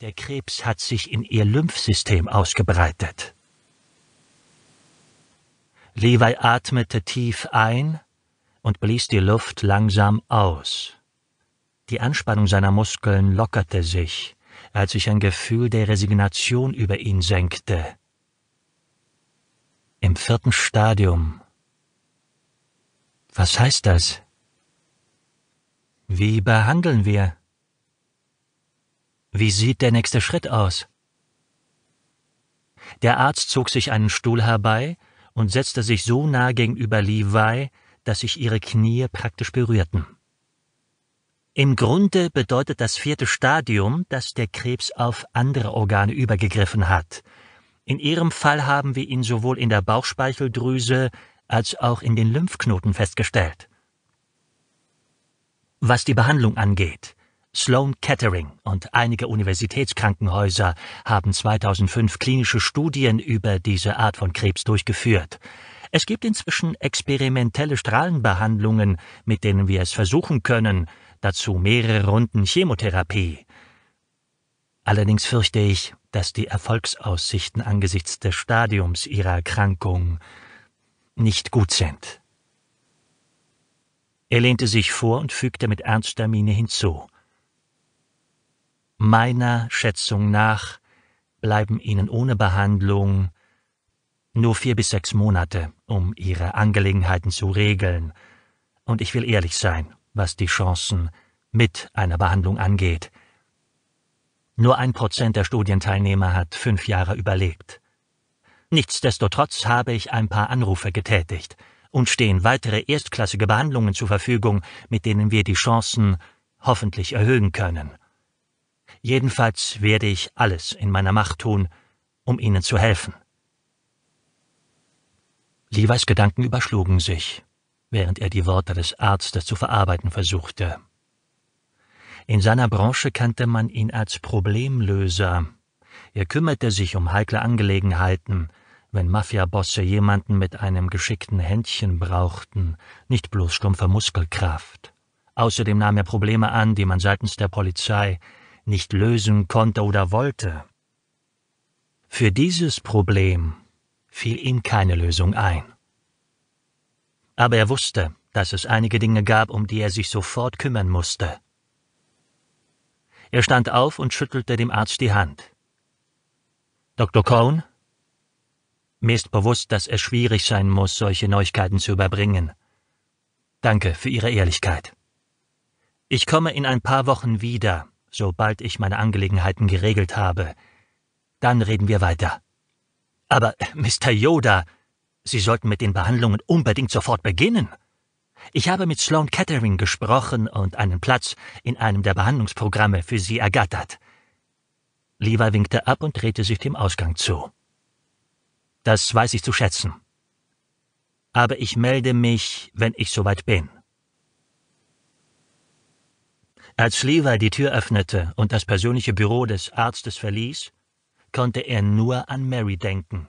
Der Krebs hat sich in ihr Lymphsystem ausgebreitet. Levi atmete tief ein und blies die Luft langsam aus. Die Anspannung seiner Muskeln lockerte sich, als sich ein Gefühl der Resignation über ihn senkte. Im vierten Stadium. Was heißt das? Wie behandeln wir? Wie sieht der nächste Schritt aus? Der Arzt zog sich einen Stuhl herbei und setzte sich so nah gegenüber Levi, dass sich ihre Knie praktisch berührten. Im Grunde bedeutet das vierte Stadium, dass der Krebs auf andere Organe übergegriffen hat. In ihrem Fall haben wir ihn sowohl in der Bauchspeicheldrüse als auch in den Lymphknoten festgestellt. Was die Behandlung angeht, Sloan Kettering und einige Universitätskrankenhäuser haben 2005 klinische Studien über diese Art von Krebs durchgeführt. Es gibt inzwischen experimentelle Strahlenbehandlungen, mit denen wir es versuchen können, dazu mehrere Runden Chemotherapie. Allerdings fürchte ich, dass die Erfolgsaussichten angesichts des Stadiums ihrer Erkrankung nicht gut sind. Er lehnte sich vor und fügte mit ernster Miene hinzu. Meiner Schätzung nach bleiben Ihnen ohne Behandlung nur vier bis sechs Monate, um Ihre Angelegenheiten zu regeln, und ich will ehrlich sein, was die Chancen mit einer Behandlung angeht. Nur ein Prozent der Studienteilnehmer hat fünf Jahre überlebt. Nichtsdestotrotz habe ich ein paar Anrufe getätigt und stehen weitere erstklassige Behandlungen zur Verfügung, mit denen wir die Chancen hoffentlich erhöhen können. Jedenfalls werde ich alles in meiner Macht tun, um Ihnen zu helfen. Levis Gedanken überschlugen sich, während er die Worte des Arztes zu verarbeiten versuchte. In seiner Branche kannte man ihn als Problemlöser. Er kümmerte sich um heikle Angelegenheiten, wenn Mafiabosse jemanden mit einem geschickten Händchen brauchten, nicht bloß stumpfe Muskelkraft. Außerdem nahm er Probleme an, die man seitens der Polizei nicht lösen konnte oder wollte. Für dieses Problem fiel ihm keine Lösung ein. Aber er wusste, dass es einige Dinge gab, um die er sich sofort kümmern musste. Er stand auf und schüttelte dem Arzt die Hand. Dr. Cohn? Mir ist bewusst, dass es schwierig sein muss, solche Neuigkeiten zu überbringen. Danke für Ihre Ehrlichkeit. Ich komme in ein paar Wochen wieder, sobald ich meine Angelegenheiten geregelt habe. Dann reden wir weiter. Aber, Mr. Yoda, Sie sollten mit den Behandlungen unbedingt sofort beginnen. Ich habe mit Sloan Kettering gesprochen und einen Platz in einem der Behandlungsprogramme für Sie ergattert. Levi winkte ab und drehte sich dem Ausgang zu. Das weiß ich zu schätzen. Aber ich melde mich, wenn ich soweit bin. Als Levi die Tür öffnete und das persönliche Büro des Arztes verließ, konnte er nur an Mary denken.